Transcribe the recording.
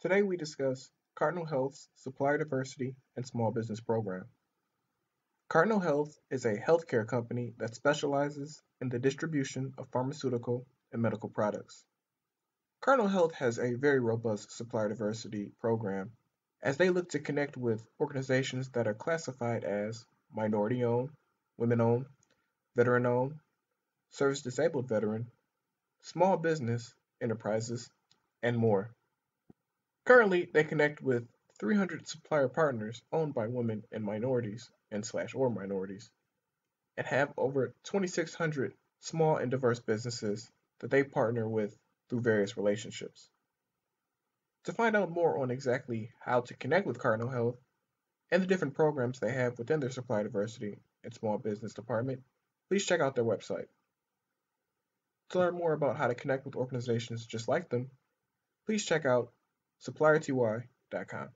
Today we discuss Cardinal Health's Supplier Diversity and Small Business Program. Cardinal Health is a healthcare company that specializes in the distribution of pharmaceutical and medical products. Cardinal Health has a very robust supplier diversity program as they look to connect with organizations that are classified as minority owned, women owned, veteran owned, service disabled veteran, small business enterprises, and more. Currently, they connect with 300 supplier partners owned by women and minorities and slash or minorities, and have over 2,600 small and diverse businesses that they partner with through various relationships. To find out more on exactly how to connect with Cardinal Health and the different programs they have within their supply diversity and small business department, please check out their website. To learn more about how to connect with organizations just like them, please check out supplierty.com.